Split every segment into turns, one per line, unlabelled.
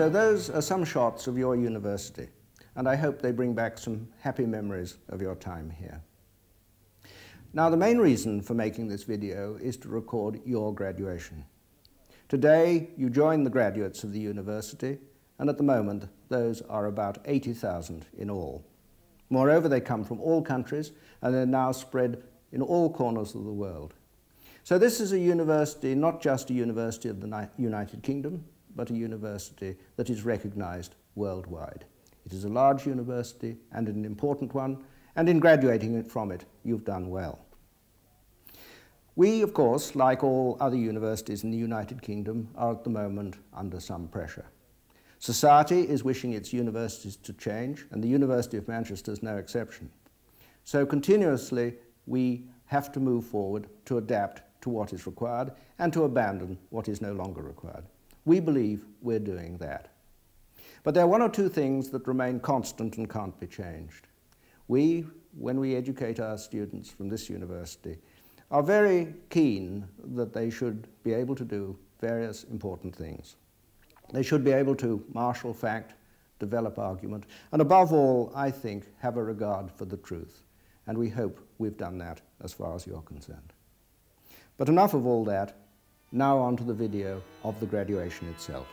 So those are some shots of your university, and I hope they bring back some happy memories of your time here. Now, the main reason for making this video is to record your graduation. Today, you join the graduates of the university, and at the moment, those are about 80,000 in all. Moreover, they come from all countries, and they're now spread in all corners of the world. So this is a university, not just a university of the United Kingdom, but a university that is recognized worldwide. It is a large university and an important one, and in graduating from it, you've done well. We, of course, like all other universities in the United Kingdom, are at the moment under some pressure. Society is wishing its universities to change, and the University of Manchester is no exception. So continuously, we have to move forward to adapt to what is required and to abandon what is no longer required. We believe we're doing that. But there are one or two things that remain constant and can't be changed. We, when we educate our students from this university, are very keen that they should be able to do various important things. They should be able to marshal fact, develop argument, and above all, I think, have a regard for the truth. And we hope we've done that as far as you're concerned. But enough of all that, now on to the video of the graduation itself.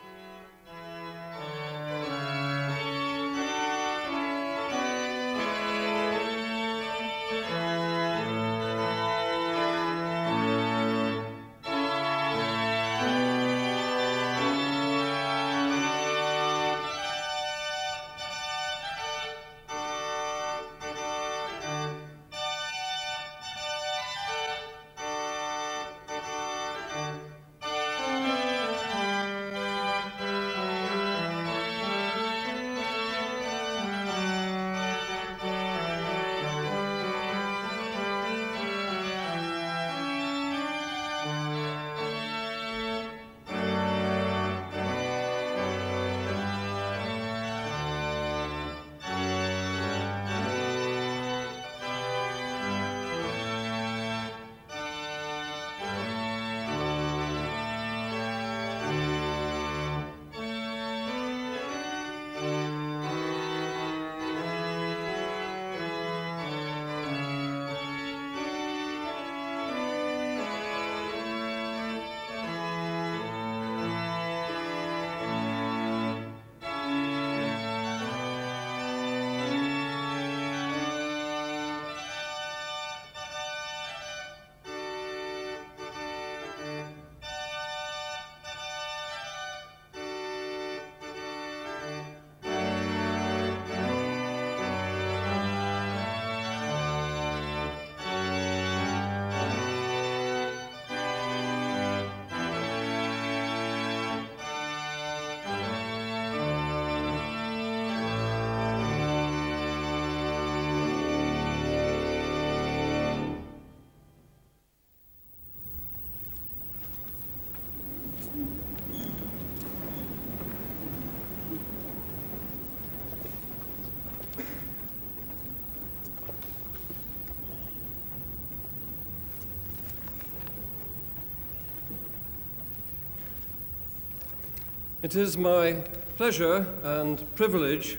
It is my pleasure and privilege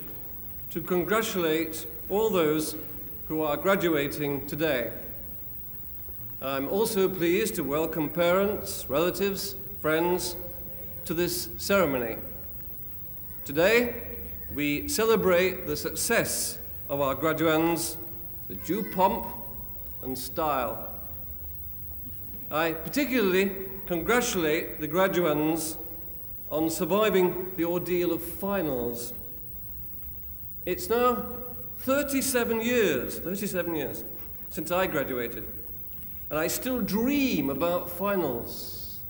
to congratulate all those who are graduating today. I'm also pleased to welcome parents, relatives, friends to this ceremony. Today, we celebrate the success of our graduands, the due pomp and style. I particularly congratulate the graduands on surviving the ordeal of finals. It's now 37 years, 37 years since I graduated, and I still dream about finals.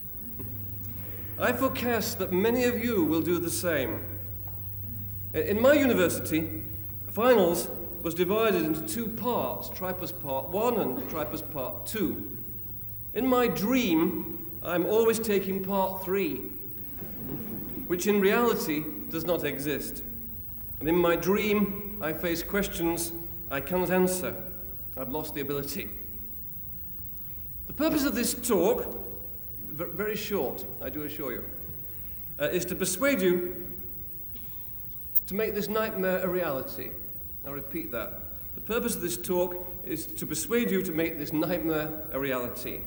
I forecast that many of you will do the same. In my university, finals was divided into two parts, Tripos Part 1 and Tripos Part 2. In my dream, I'm always taking Part 3, which in reality does not exist. And in my dream, I face questions I cannot answer. I've lost the ability. The purpose of this talk, very short, I do assure you, uh, is to persuade you to make this nightmare a reality. I'll repeat that. The purpose of this talk is to persuade you to make this nightmare a reality.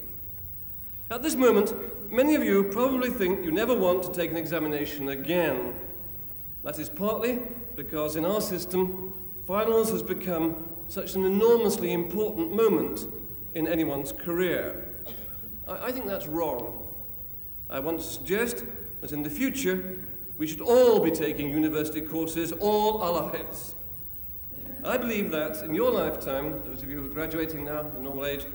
At this moment, many of you probably think you never want to take an examination again. That is partly because in our system, finals has become such an enormously important moment in anyone's career. I, I think that's wrong. I want to suggest that in the future, we should all be taking university courses all our lives. I believe that in your lifetime, those of you who are graduating now, the normal age,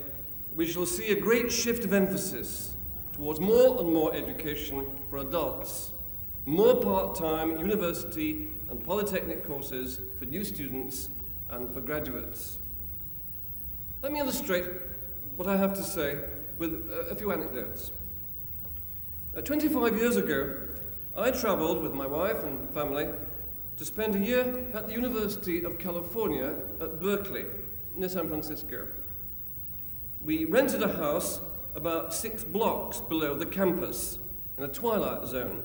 we shall see a great shift of emphasis towards more and more education for adults, more part-time university and polytechnic courses for new students and for graduates. Let me illustrate what I have to say with a few anecdotes. Uh, 25 years ago, I travelled with my wife and family to spend a year at the University of California at Berkeley, near San Francisco. We rented a house about six blocks below the campus in a twilight zone,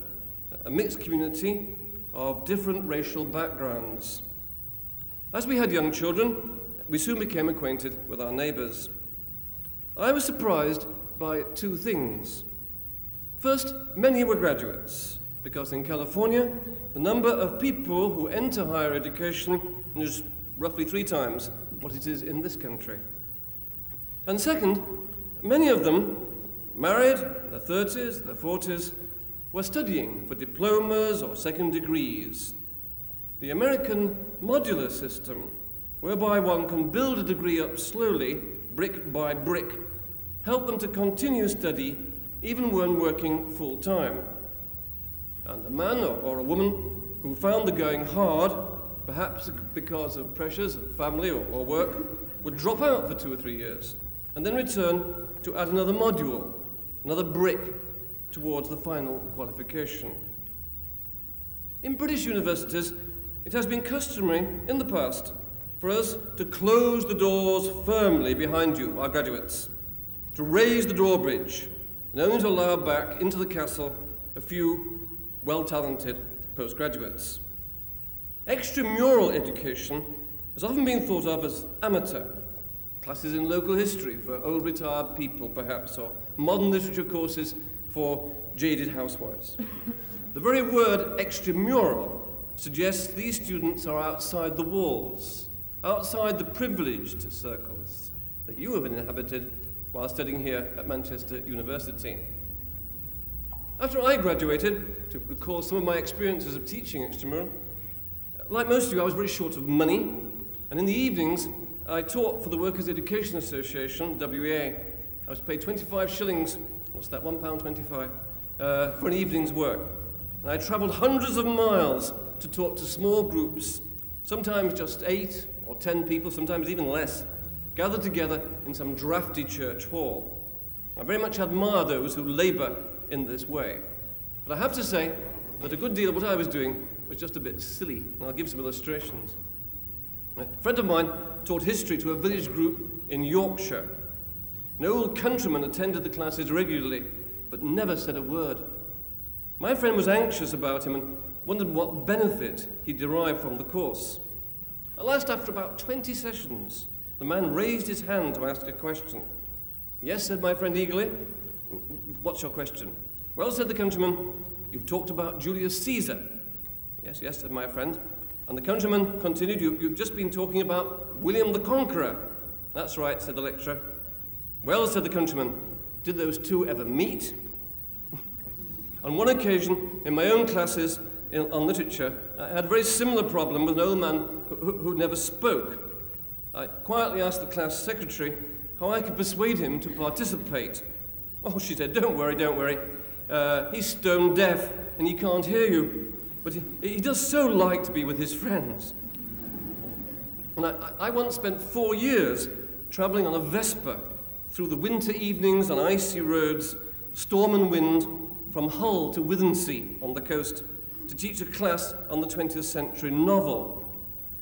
a mixed community of different racial backgrounds. As we had young children, we soon became acquainted with our neighbours. I was surprised by two things. First, many were graduates, because in California, the number of people who enter higher education is roughly three times what it is in this country. And second, many of them, married, in their 30s, their 40s, were studying for diplomas or second degrees. The American modular system, whereby one can build a degree up slowly, brick by brick, helped them to continue study even when working full time. And a man or, or a woman who found the going hard, perhaps because of pressures of family or, or work, would drop out for two or three years and then return to add another module, another brick towards the final qualification. In British universities, it has been customary in the past for us to close the doors firmly behind you, our graduates, to raise the drawbridge, and only to allow back into the castle a few well-talented postgraduates. Extramural education has often been thought of as amateur, classes in local history for old retired people perhaps, or modern literature courses for jaded housewives. the very word extramural suggests these students are outside the walls, outside the privileged circles that you have inhabited while studying here at Manchester University. After I graduated, to recall some of my experiences of teaching extramural, like most of you, I was very short of money, and in the evenings, I taught for the Workers' Education Association, WEA. I was paid 25 shillings, what's that, £1.25, uh, for an evening's work. And I travelled hundreds of miles to talk to small groups, sometimes just eight or ten people, sometimes even less, gathered together in some drafty church hall. I very much admire those who labour in this way. But I have to say that a good deal of what I was doing was just a bit silly, and I'll give some illustrations. A friend of mine taught history to a village group in Yorkshire. An old countryman attended the classes regularly, but never said a word. My friend was anxious about him and wondered what benefit he derived from the course. At last, after about 20 sessions, the man raised his hand to ask a question. Yes, said my friend eagerly. What's your question? Well, said the countryman, you've talked about Julius Caesar. Yes, yes, said my friend. And the countryman continued, you, you've just been talking about William the Conqueror. That's right, said the lecturer. Well, said the countryman, did those two ever meet? on one occasion, in my own classes in, on literature, I had a very similar problem with an old man who, who never spoke. I quietly asked the class secretary how I could persuade him to participate. Oh, she said, don't worry, don't worry. Uh, he's stone deaf and he can't hear you. But he, he does so like to be with his friends. And I, I once spent four years travelling on a Vespa through the winter evenings on icy roads, storm and wind, from Hull to Withernsea on the coast, to teach a class on the 20th century novel.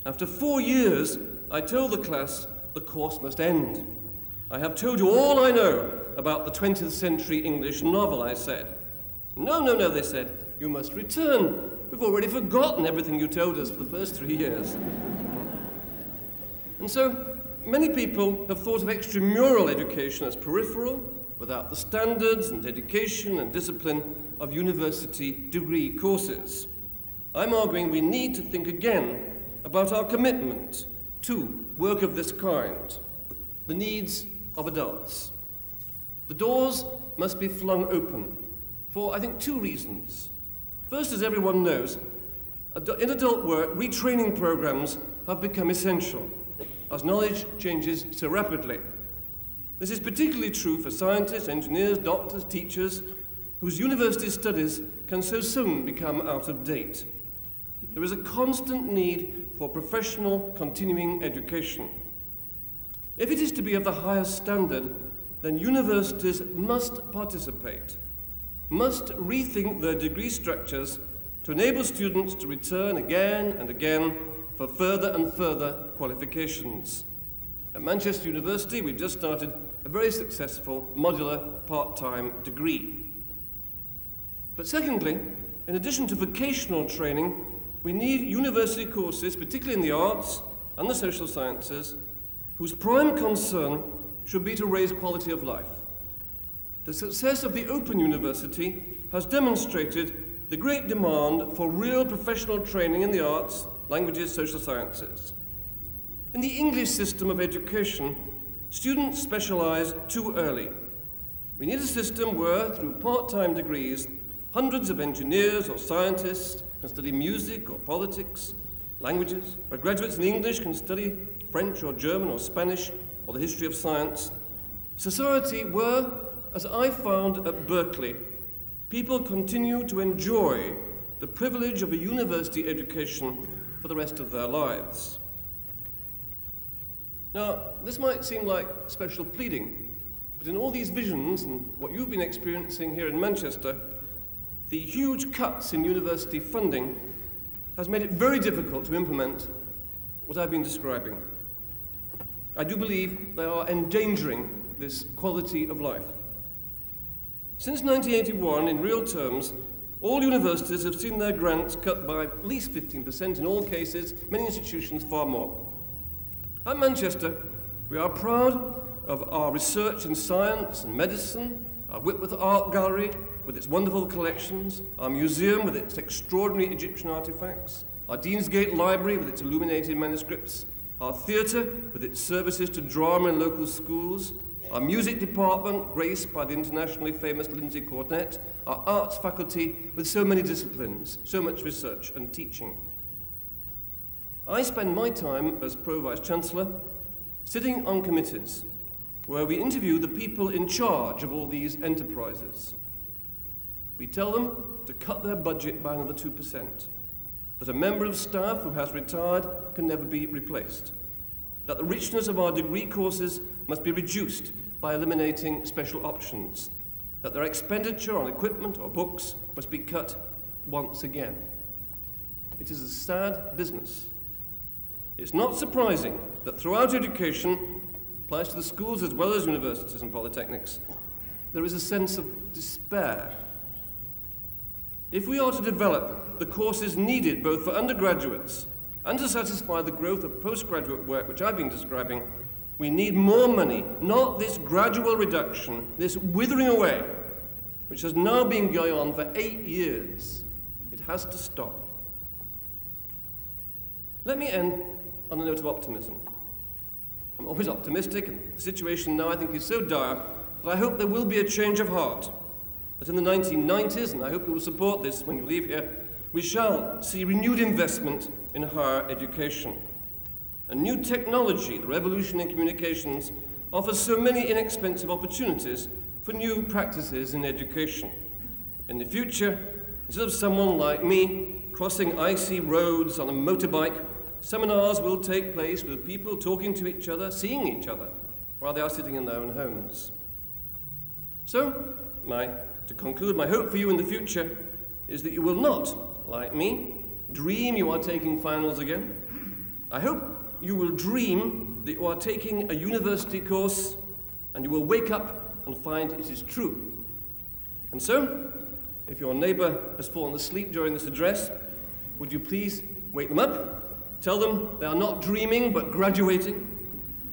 After four years, I told the class the course must end. I have told you all I know about the 20th century English novel, I said. No, no, no, they said. You must return we've already forgotten everything you told us for the first three years. and so, many people have thought of extramural education as peripheral, without the standards and dedication and discipline of university degree courses. I'm arguing we need to think again about our commitment to work of this kind, the needs of adults. The doors must be flung open for, I think, two reasons. First, as everyone knows, in adult work, retraining programs have become essential as knowledge changes so rapidly. This is particularly true for scientists, engineers, doctors, teachers, whose university studies can so soon become out of date. There is a constant need for professional continuing education. If it is to be of the highest standard, then universities must participate, must rethink their degree structures to enable students to return again and again for further and further qualifications. At Manchester University, we've just started a very successful modular part-time degree. But secondly, in addition to vocational training, we need university courses, particularly in the arts and the social sciences, whose prime concern should be to raise quality of life. The success of the Open University has demonstrated the great demand for real professional training in the arts, languages, social sciences. In the English system of education, students specialize too early. We need a system where, through part-time degrees, hundreds of engineers or scientists can study music or politics, languages, where graduates in English can study French or German or Spanish or the history of science. Society where, as I found at Berkeley, people continue to enjoy the privilege of a university education for the rest of their lives. Now, this might seem like special pleading, but in all these visions and what you've been experiencing here in Manchester, the huge cuts in university funding has made it very difficult to implement what I've been describing. I do believe they are endangering this quality of life. Since 1981, in real terms, all universities have seen their grants cut by at least 15%, in all cases, many institutions far more. At Manchester, we are proud of our research in science and medicine, our Whitworth Art Gallery, with its wonderful collections, our museum with its extraordinary Egyptian artifacts, our Deansgate Library with its illuminated manuscripts, our theatre with its services to drama in local schools, our music department, graced by the internationally famous Lindsay Quartet, our arts faculty with so many disciplines, so much research and teaching. I spend my time as Pro Vice Chancellor sitting on committees where we interview the people in charge of all these enterprises. We tell them to cut their budget by another 2%, that a member of staff who has retired can never be replaced, that the richness of our degree courses must be reduced by eliminating special options, that their expenditure on equipment or books must be cut once again. It is a sad business. It's not surprising that throughout education, applies to the schools as well as universities and polytechnics, there is a sense of despair if we are to develop the courses needed both for undergraduates and to satisfy the growth of postgraduate work, which I've been describing, we need more money, not this gradual reduction, this withering away, which has now been going on for eight years. It has to stop. Let me end on a note of optimism. I'm always optimistic, and the situation now I think is so dire that I hope there will be a change of heart that in the 1990s, and I hope you will support this when you leave here, we shall see renewed investment in higher education. A new technology, the revolution in communications, offers so many inexpensive opportunities for new practices in education. In the future, instead of someone like me crossing icy roads on a motorbike, seminars will take place with people talking to each other, seeing each other, while they are sitting in their own homes. So, my to conclude, my hope for you in the future is that you will not, like me, dream you are taking finals again. I hope you will dream that you are taking a university course and you will wake up and find it is true. And so, if your neighbour has fallen asleep during this address, would you please wake them up? Tell them they are not dreaming but graduating.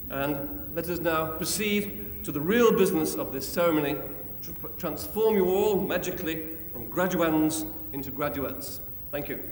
And let us now proceed to the real business of this ceremony to transform you all magically from graduands into graduates. Thank you.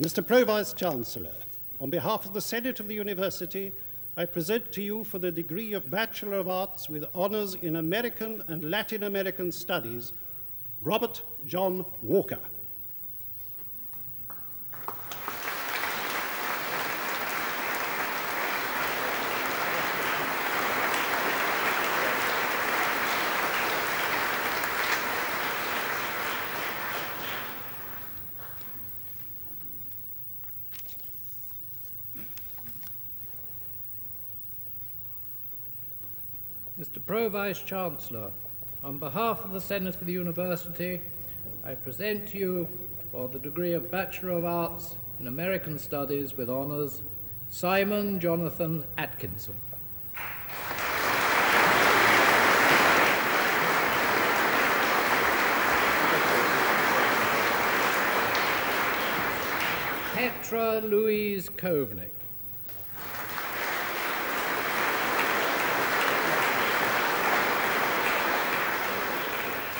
Mr. Pro-Vice-Chancellor, on behalf of the Senate of the University, I present to you for the degree of Bachelor of Arts with honors in American and Latin American Studies, Robert John Walker.
Mr. Pro-Vice-Chancellor, on behalf of the Senate of the University, I present to you for the degree of Bachelor of Arts in American Studies with honours, Simon Jonathan Atkinson. Petra Louise Coveney.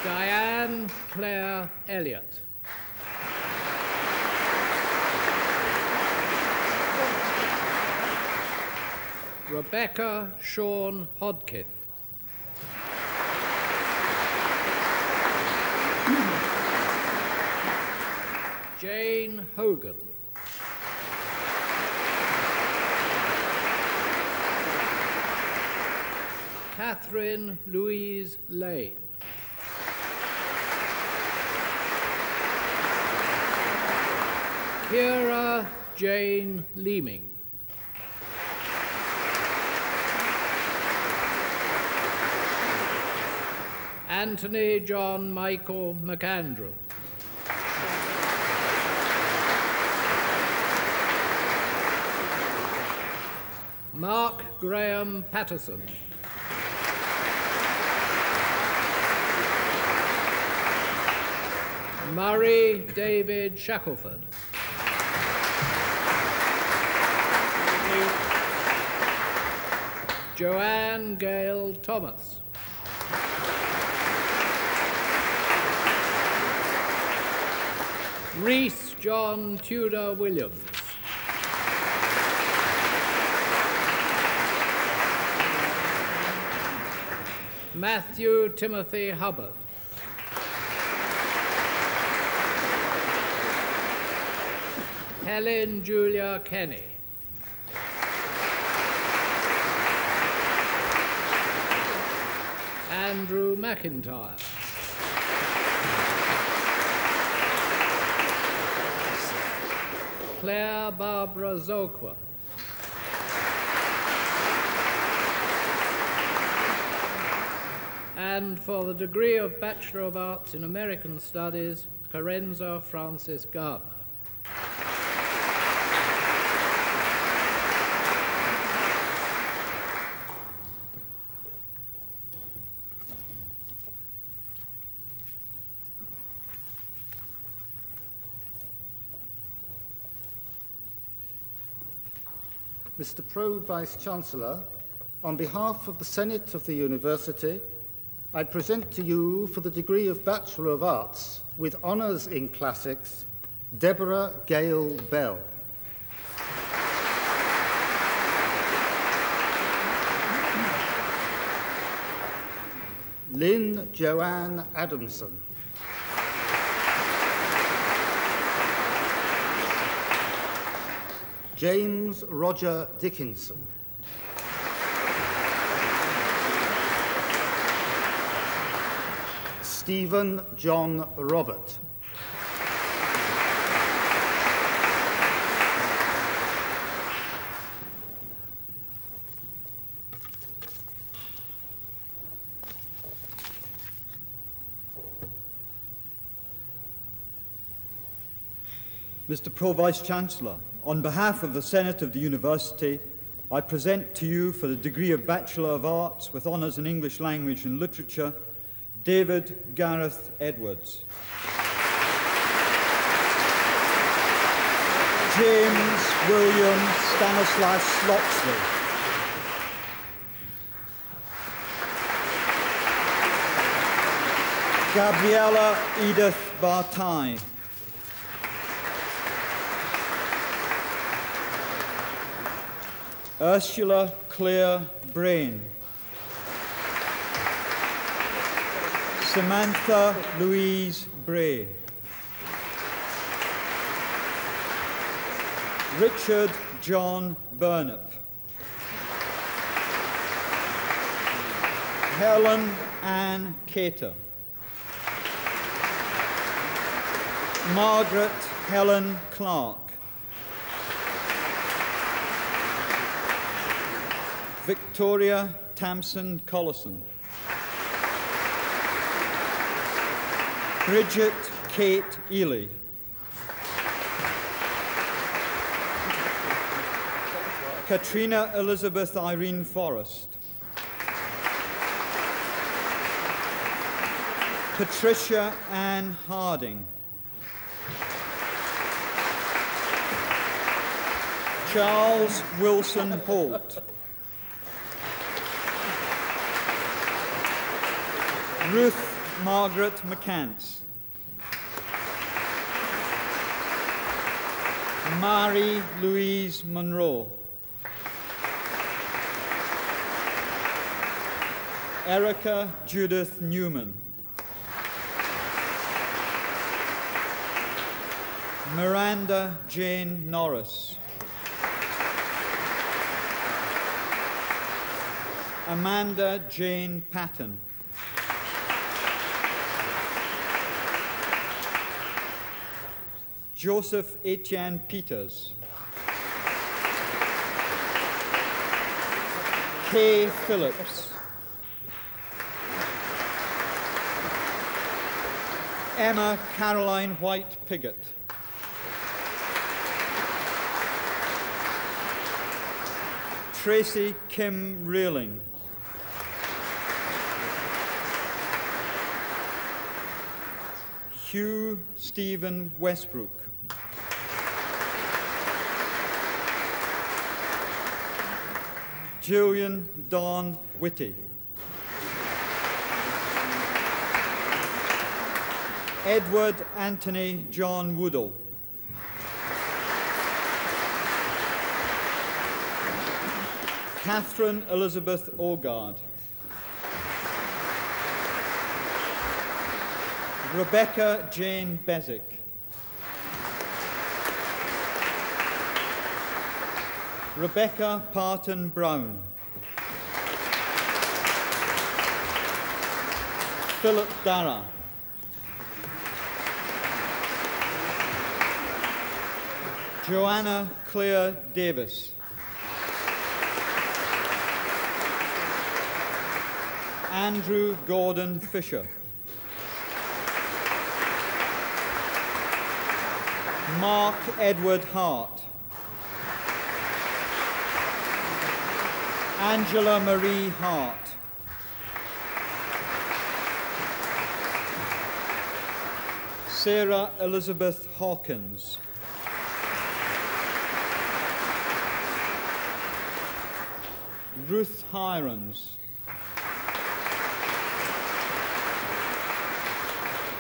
Diane Claire Elliott. Rebecca Sean Hodkin. Jane Hogan. Catherine Louise Lane. Kira Jane Leeming. Anthony John Michael McAndrew. Mark Graham Patterson. Murray David Shackelford. Joanne Gale Thomas. Reese John Tudor Williams. Matthew Timothy Hubbard. Helen Julia Kenny. Andrew McIntyre. Claire Barbara Zokwa. And for the degree of Bachelor of Arts in American Studies, Carenza Francis Gardner.
Mr. Pro Vice-Chancellor, on behalf of the Senate of the University, I present to you for the degree of Bachelor of Arts with honours in classics, Deborah Gale Bell. Lynn Joanne Adamson. James Roger Dickinson. Stephen John Robert.
Mr. Pro Vice Chancellor, on behalf of the Senate of the University, I present to you for the degree of Bachelor of Arts with honours in English Language and Literature, David Gareth Edwards. James William Stanislaus Locksley. Gabriella Edith Bartai. Ursula Claire Brain. Samantha Louise Bray. Richard John Burnap. Helen Ann Cater. Margaret Helen Clark. Victoria Tamson Collison. Bridget Kate Ely. Katrina Elizabeth Irene Forrest. Patricia Ann Harding. Charles Wilson Holt. Ruth Margaret McCants. Marie Louise Monroe. Erica Judith Newman. Miranda Jane Norris. Amanda Jane Patton. Joseph Etienne Peters. Kay Phillips. Emma Caroline White Piggott. Tracy Kim Reeling. Hugh Stephen Westbrook. Julian Don Whitty. Edward Anthony John Woodall. Catherine Elizabeth Orgard. Rebecca Jane Bezick. Rebecca Parton Brown. Philip Dara. Joanna Claire Davis. Andrew Gordon Fisher. Mark Edward Hart. Angela Marie Hart. Sarah Elizabeth Hawkins. Ruth Hirons.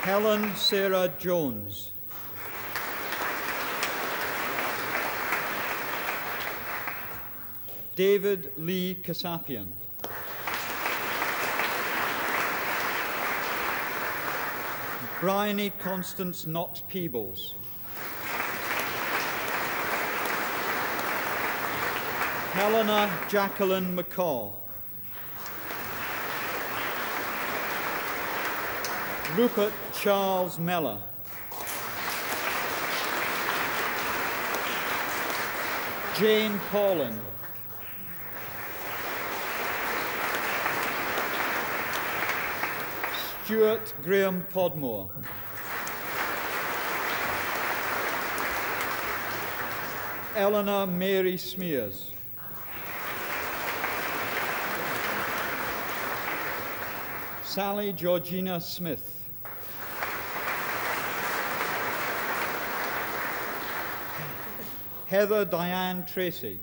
Helen Sarah Jones. David Lee Kasapian. Bryony Constance Knox Peebles. Helena Jacqueline McCall. Rupert Charles Meller. Jane Paulin. Stuart Graham Podmore. Eleanor Mary Smears. Sally Georgina Smith. Heather Diane Tracy.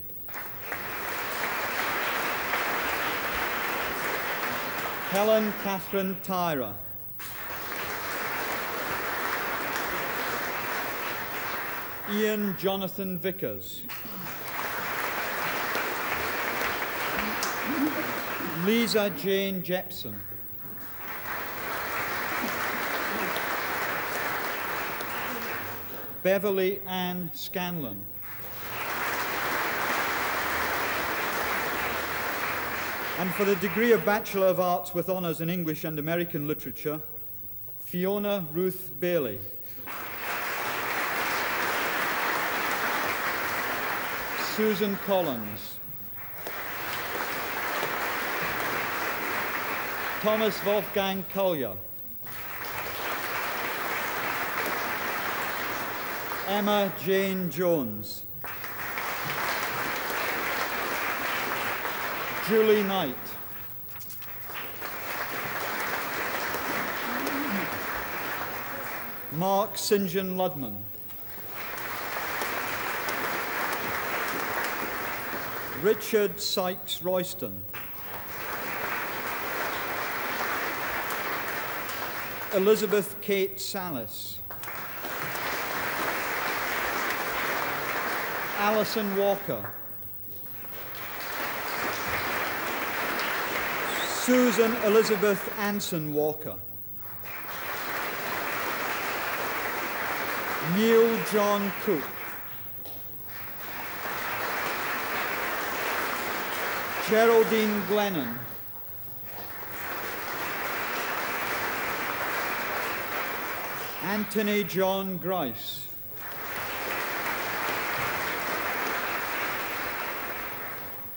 Helen Catherine Tyra. Ian Jonathan Vickers. Lisa Jane Jepson. Beverly Ann Scanlon. And for the degree of Bachelor of Arts with Honours in English and American Literature, Fiona Ruth Bailey. Susan Collins. Thomas Wolfgang Collier. Emma Jane Jones. Julie Knight. Mark St. John Ludman. Richard Sykes Royston. Elizabeth Kate Salas. Alison Walker. Susan Elizabeth Anson Walker. Neil John Cook. Geraldine Glennon. Anthony John Grice.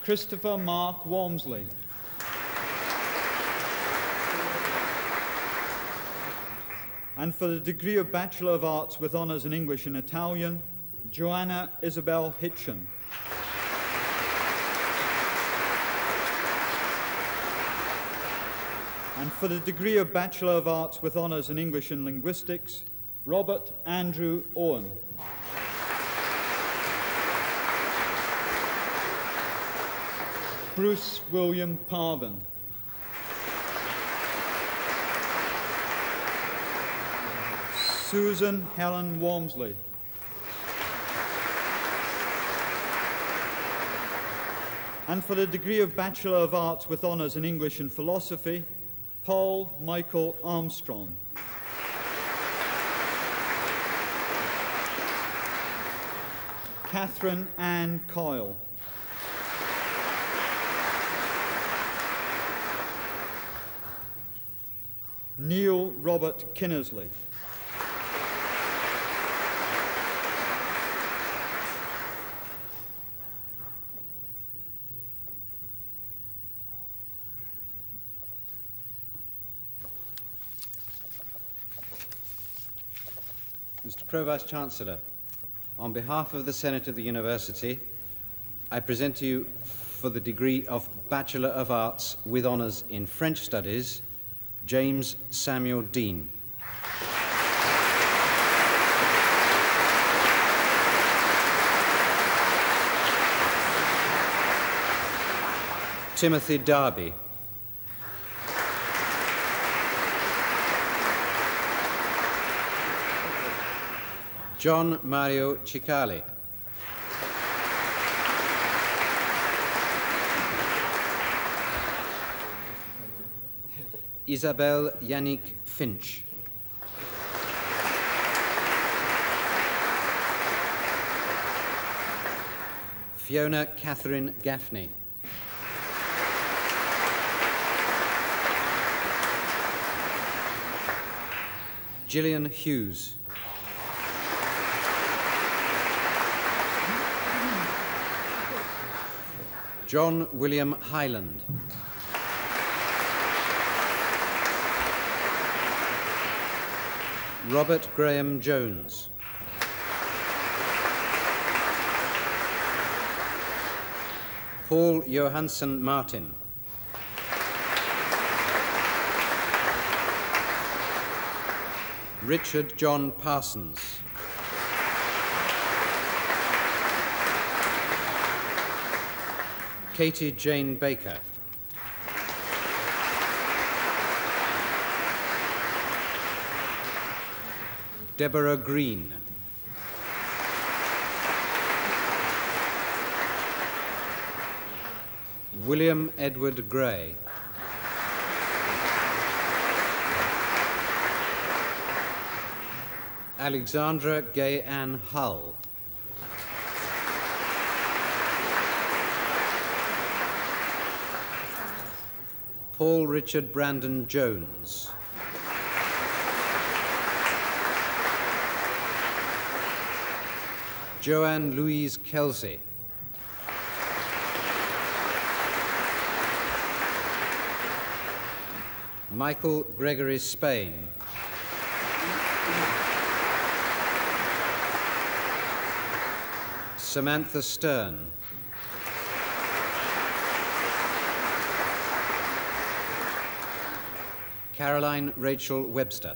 Christopher Mark Walmsley. And for the degree of Bachelor of Arts with honours in English and Italian, Joanna Isabel Hitchen. And for the degree of Bachelor of Arts with honours in English and Linguistics, Robert Andrew Owen. Bruce William Parvin. Susan Helen Walmsley. And for the degree of Bachelor of Arts with honours in English and Philosophy, Paul Michael Armstrong. Catherine Ann Coyle. Neil Robert Kinnersley.
Mr. Pro Vice Chancellor, on behalf of the Senate of the University, I present to you for the degree of Bachelor of Arts with honours in French Studies, James Samuel Dean. Timothy Darby. John Mario Cicali. Isabel Yannick Finch. Fiona Catherine Gaffney. Gillian Hughes. John William Highland. Robert Graham Jones. Paul Johansson Martin. Richard John Parsons. Katie Jane Baker. Deborah Green. William Edward Gray. Alexandra Gay Ann Hull. Paul Richard Brandon Jones. Joanne Louise Kelsey. Michael Gregory Spain. Samantha Stern. Caroline Rachel Webster.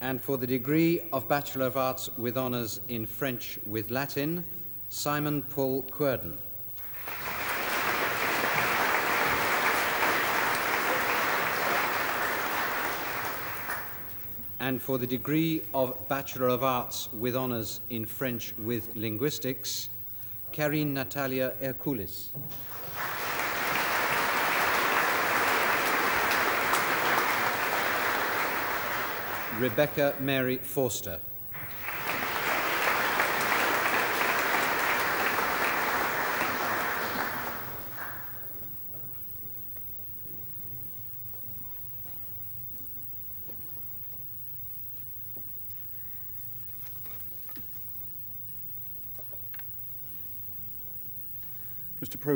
And for the degree of Bachelor of Arts with Honours in French with Latin, Simon Paul Querden. And for the degree of Bachelor of Arts with Honours in French with Linguistics, Karine Natalia Hercules. Rebecca Mary Forster.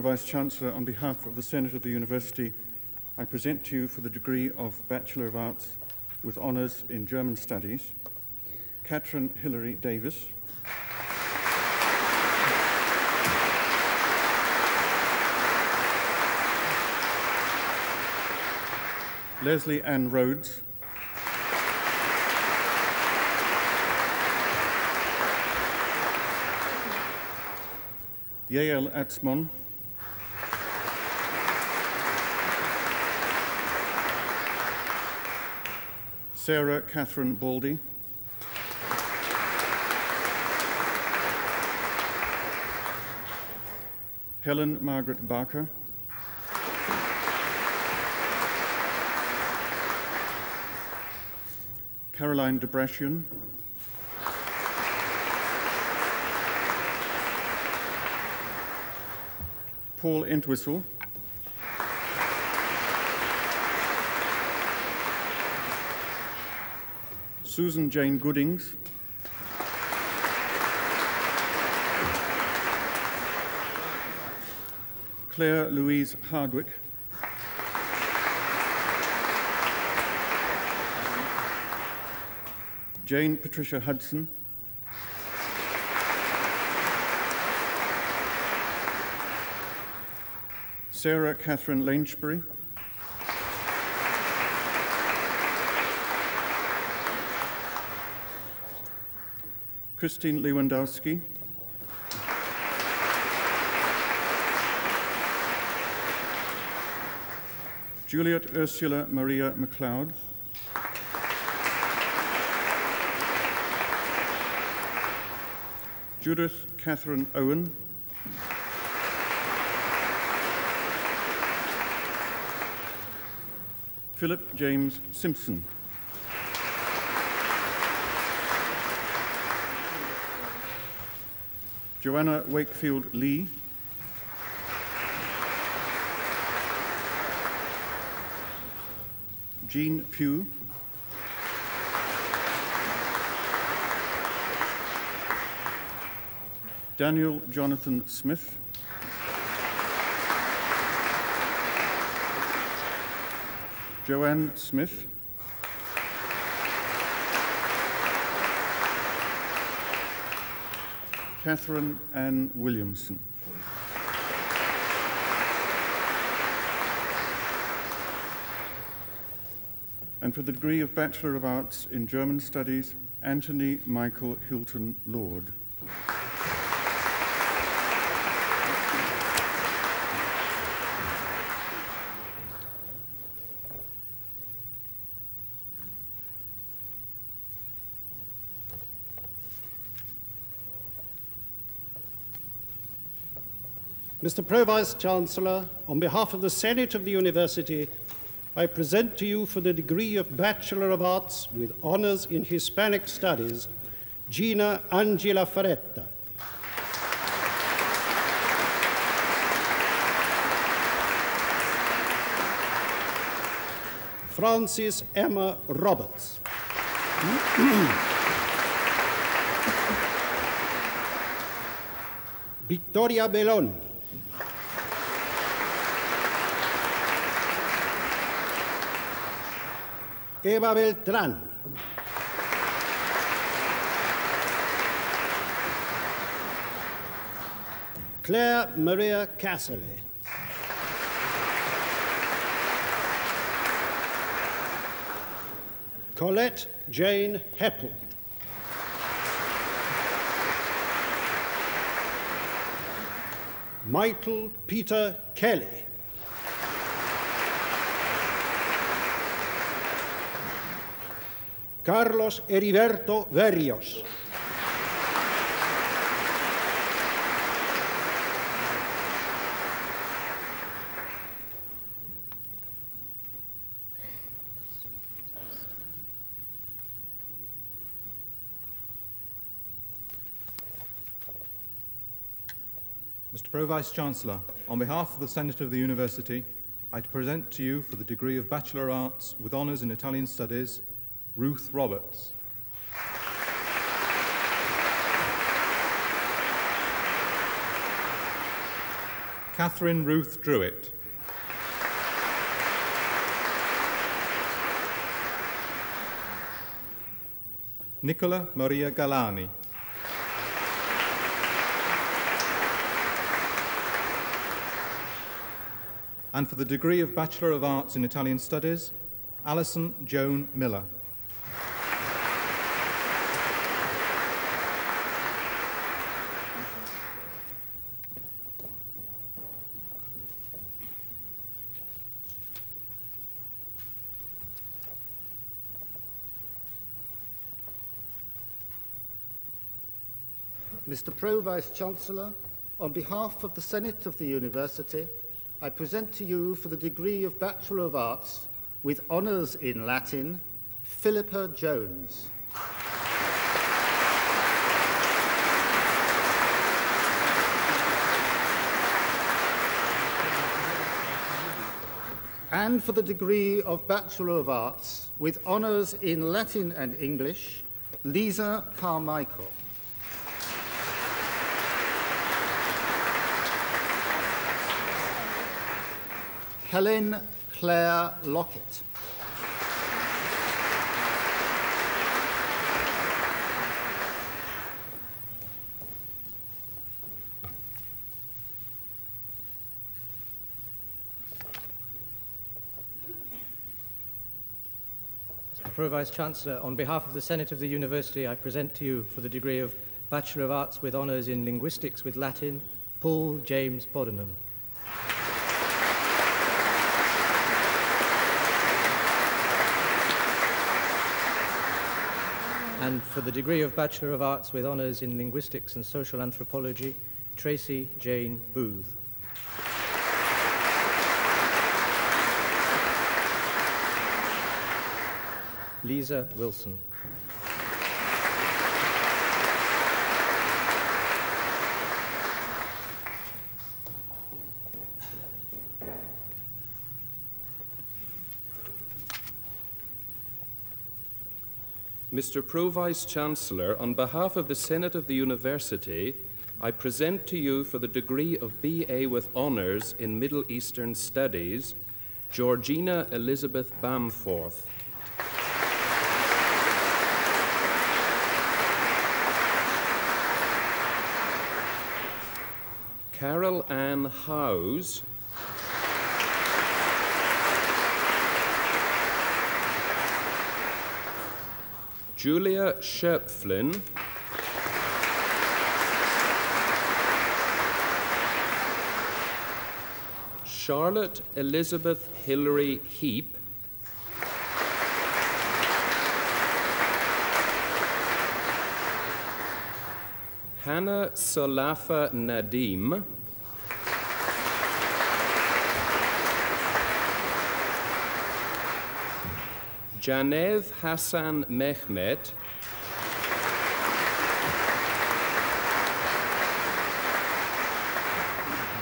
Mr. Pro-Vice Chancellor, on behalf of the Senate of the University, I present to you for the degree of Bachelor of Arts with honours in German Studies, Katrin Hilary Davis, Leslie Ann Rhodes, Yael Atzmon, Sarah Catherine Baldy, Helen Margaret Barker, Caroline Debrashian, Paul Entwistle, Susan Jane Goodings, Claire Louise Hardwick, Jane Patricia Hudson, Sarah Catherine Langebury, Christine Lewandowski, Juliet Ursula Maria McLeod, Judith Catherine Owen, Philip James Simpson. Joanna Wakefield Lee. Jean Pugh. Daniel Jonathan Smith. Joanne Smith. Catherine Ann Williamson. And for the degree of Bachelor of Arts in German Studies, Anthony Michael Hilton Lord.
Mr. Pro-Vice Chancellor, on behalf of the Senate of the University, I present to you for the degree of Bachelor of Arts with honors in Hispanic Studies, Gina Angela Ferretta. Francis Emma Roberts. Victoria Belon. Eva Beltrán. Claire Maria Casserly. Colette Jane Heppel. Michael Peter Kelly. Carlos Heriberto Berrios.
Mr. Pro-Vice Chancellor, on behalf of the Senate of the University, I present to you for the degree of Bachelor of Arts with honours in Italian Studies, Ruth Roberts. Catherine Ruth Druitt. Nicola Maria Galani. And for the degree of Bachelor of Arts in Italian Studies, Alison Joan Miller.
Mr. Pro-Vice Chancellor, on behalf of the Senate of the University, I present to you for the degree of Bachelor of Arts with honours in Latin, Philippa Jones. And for the degree of Bachelor of Arts with honours in Latin and English, Lisa Carmichael. Helen Claire Lockett.
Mr. Pro-Vice Chancellor, on behalf of the Senate of the University, I present to you for the degree of Bachelor of Arts with honours in Linguistics with Latin, Paul James Bodenham. And for the degree of Bachelor of Arts with honours in Linguistics and Social Anthropology, Tracy Jane Booth. Lisa Wilson.
Mr. Pro Vice Chancellor, on behalf of the Senate of the University, I present to you for the degree of BA with Honours in Middle Eastern Studies, Georgina Elizabeth Bamforth. Carol Ann Howes. Julia Sherpflin. Charlotte Elizabeth Hillary Heap. Hannah Solafa Nadim. Janev Hassan Mehmet.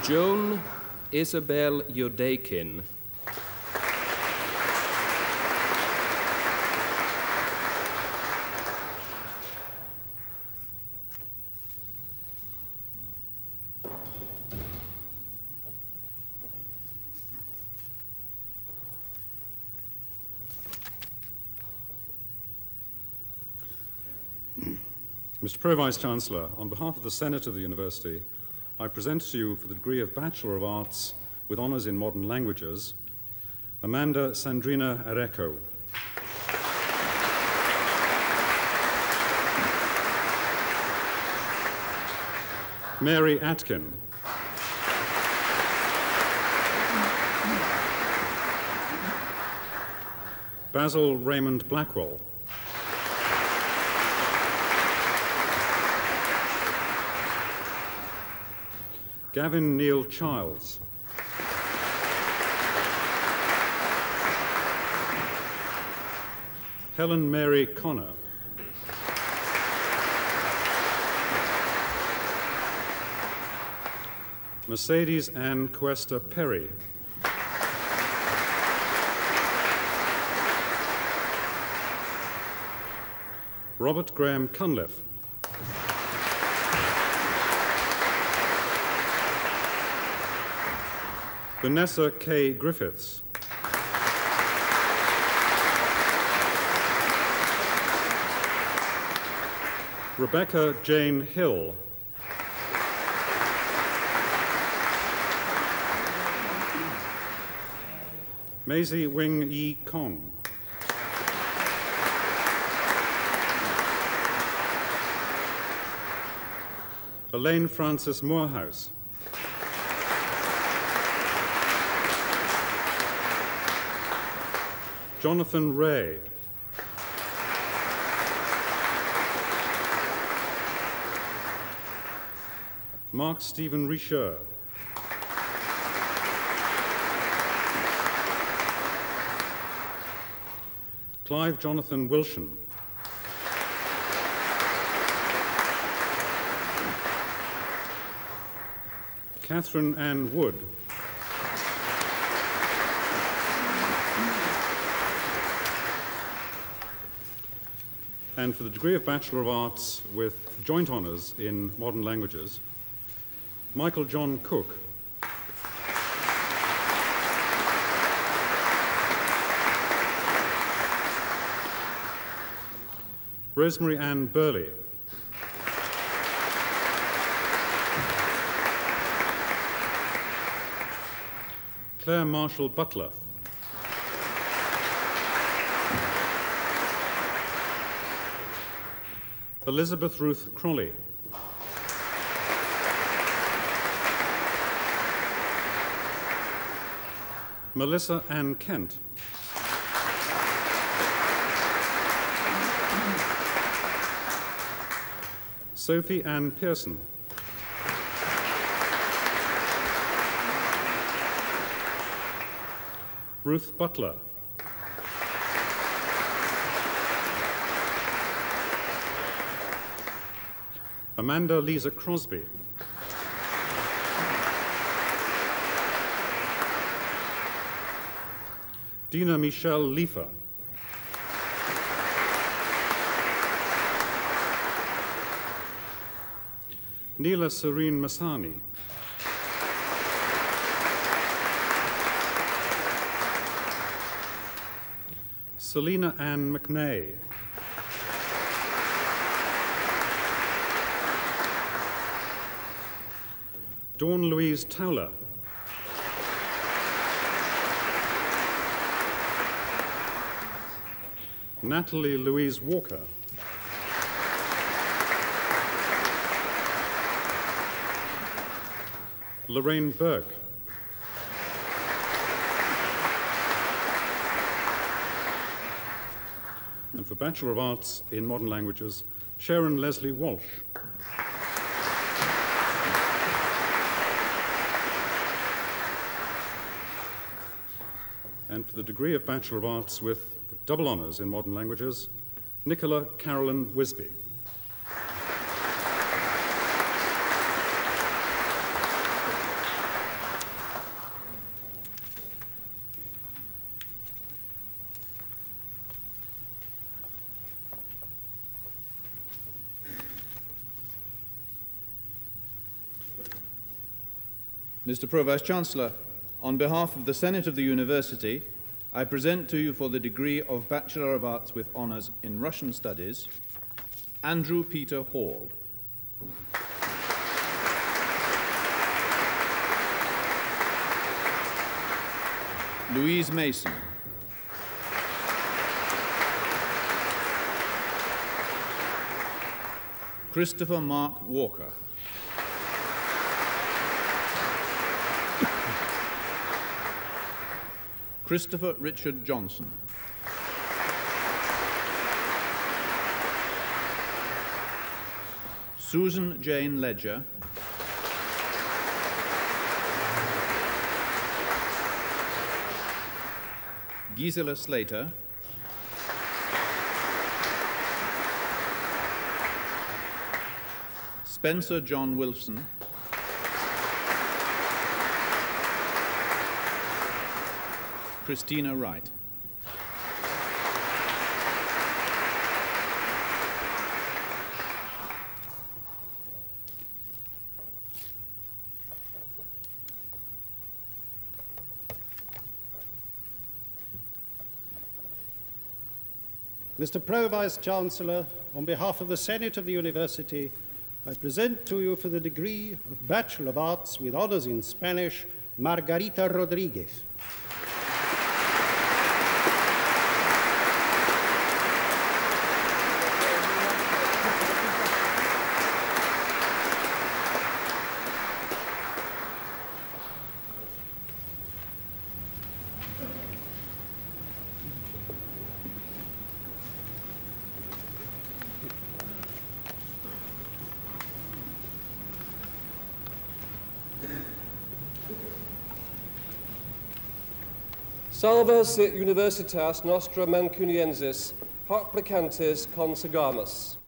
Joan Isabel Yodakin.
Pro Vice Chancellor, on behalf of the Senate of the University, I present to you for the degree of Bachelor of Arts with honours in modern languages, Amanda Sandrina Areco. Mary Atkin. Basil Raymond Blackwell. Gavin Neil Childs. Helen Mary Connor. Mercedes Ann Cuesta Perry. Robert Graham Cunliffe. Vanessa K. Griffiths. Rebecca Jane Hill. Maisie Wing Yi Kong. Elaine Francis Moorhouse. Jonathan Ray. Mark Stephen Richer. Clive Jonathan Wilson. Catherine Ann Wood. And for the degree of Bachelor of Arts with joint honours in modern languages, Michael John Cook. Rosemary Ann Burley. Claire Marshall Butler. Elizabeth Ruth Crawley. Melissa Ann Kent. Sophie Ann Pearson. Ruth Butler. Amanda Lisa Crosby. Dina Michelle Leifer. Neela Serene Masani. Selina Ann McNay. Dawn Louise Towler. Natalie Louise Walker. Lorraine Burke. And for Bachelor of Arts in Modern Languages, Sharon Leslie Walsh. And for the degree of Bachelor of Arts with double honours in modern languages, Nicola Carolyn Wisby.
Mr. Pro Vice Chancellor, on behalf of the Senate of the University, I present to you for the degree of Bachelor of Arts with Honours in Russian Studies, Andrew Peter Hall. Louise Mason. Christopher Mark Walker. Christopher Richard Johnson. Susan Jane Ledger. Gisela Slater. Spencer John Wilson. Christina Wright.
Mr. Pro Vice Chancellor, on behalf of the Senate of the University, I present to you for the degree of Bachelor of Arts with honors in Spanish, Margarita Rodriguez.
Salva sit universitas nostra mancuniensis, hoc precantis consegamus.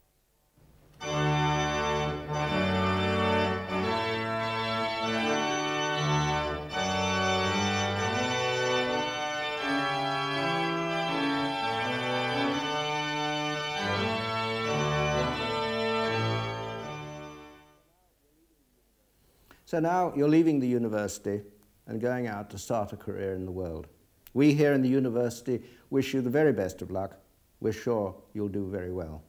So now you're leaving the university and going out to start a career in the world. We here in the university wish you the very best of luck. We're sure you'll do very well.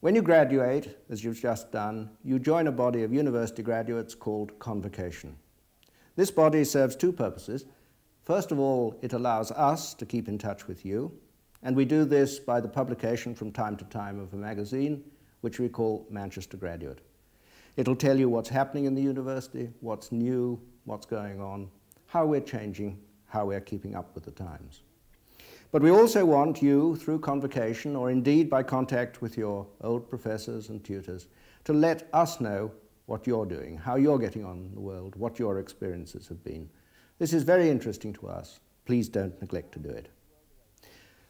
When you graduate, as you've just done, you join a body of university graduates called Convocation. This body serves two purposes. First of all, it allows us to keep in touch with you, and we do this by the publication from time to time of a magazine, which we call Manchester Graduate. It'll tell you what's happening in the university, what's new, what's going on, how we're changing, how we're keeping up with the times. But we also want you, through convocation or indeed by contact with your old professors and tutors, to let us know what you're doing, how you're getting on in the world, what your experiences have been. This is very interesting to us. Please don't neglect to do it.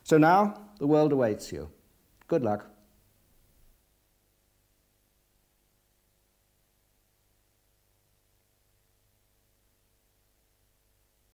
So now, the world awaits you. Good luck.